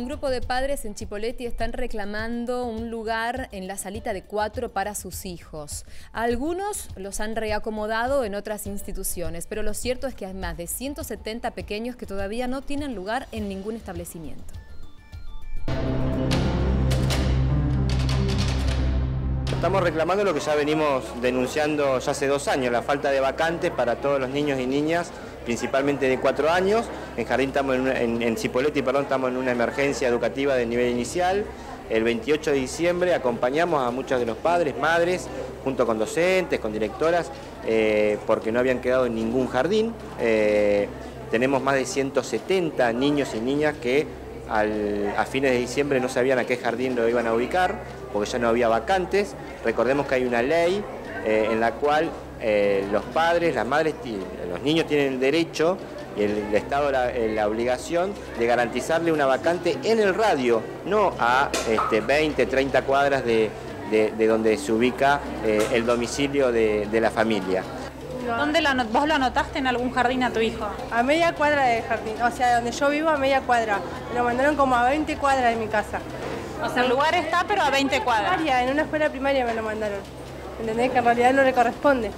Un grupo de padres en Chipoleti están reclamando un lugar en la salita de cuatro para sus hijos. Algunos los han reacomodado en otras instituciones, pero lo cierto es que hay más de 170 pequeños que todavía no tienen lugar en ningún establecimiento. Estamos reclamando lo que ya venimos denunciando ya hace dos años, la falta de vacantes para todos los niños y niñas, principalmente de cuatro años. En Jardín estamos en, en, Cipolletti, perdón, estamos en una emergencia educativa de nivel inicial. El 28 de diciembre acompañamos a muchos de los padres, madres, junto con docentes, con directoras, eh, porque no habían quedado en ningún jardín. Eh, tenemos más de 170 niños y niñas que a fines de diciembre no sabían a qué jardín lo iban a ubicar, porque ya no había vacantes. Recordemos que hay una ley eh, en la cual los padres, las madres, los niños tienen el derecho y el, Estado la, eh, la, obligación de garantizarle una vacante en el radio, no a este, 20, 30 cuadras de, donde se ubica el domicilio de la familia. ¿Dónde vos lo anotaste en algún jardín a tu hijo? A media cuadra de jardín, o sea, donde yo vivo a media cuadra. Me lo mandaron como a 20 cuadras de mi casa. O sea, el lugar está, pero a 20 cuadras. En una escuela primaria me lo mandaron. ¿Entendés? Que en realidad no le corresponde.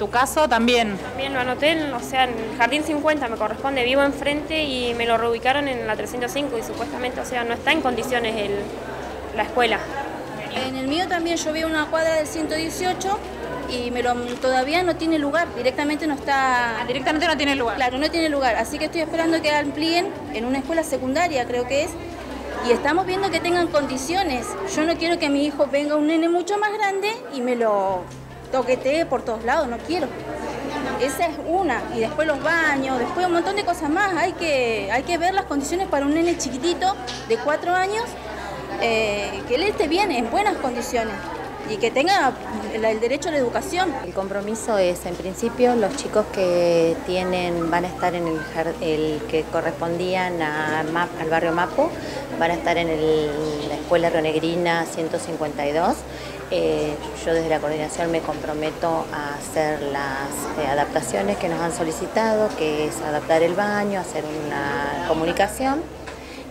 ¿Y en tu caso también? También lo anoté, o sea, en el Jardín 50 me corresponde, vivo enfrente y me lo reubicaron en la 305 y supuestamente, o sea, no está en condiciones el, la escuela. En el mío también yo vivo una cuadra del 118 y me lo, todavía no tiene lugar, directamente no está... Ah, directamente no tiene lugar. Claro, no tiene lugar, así que estoy esperando que amplíen en una escuela secundaria, creo que es, y estamos viendo que tengan condiciones. Yo no quiero que mi hijo venga un nene mucho más grande y me lo toquetee por todos lados, no quiero. Esa es una, y después los baños, después un montón de cosas más. Hay que, hay que ver las condiciones para un nene chiquitito de cuatro años, eh, que él esté bien, en buenas condiciones y que tenga el derecho a la educación. El compromiso es, en principio, los chicos que tienen van a estar en el, que correspondían al barrio Mapo, van a estar en la escuela Ronegrina 152. Eh, yo desde la coordinación me comprometo a hacer las eh, adaptaciones que nos han solicitado, que es adaptar el baño, hacer una comunicación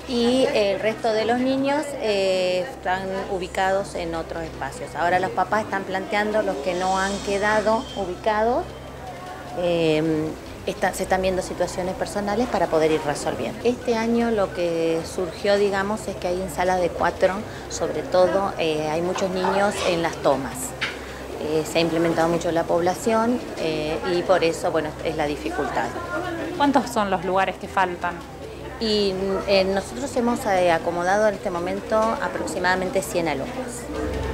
y el resto de los niños eh, están ubicados en otros espacios. Ahora los papás están planteando los que no han quedado ubicados. Eh, se están viendo situaciones personales para poder ir resolviendo. Este año lo que surgió, digamos, es que hay en salas de cuatro, sobre todo, eh, hay muchos niños en las tomas. se ha implementado mucho la población y por eso, bueno, es la dificultad. ¿Cuántos son los lugares que faltan? Y eh, nosotros hemos eh, acomodado en este momento aproximadamente 100 alumnos.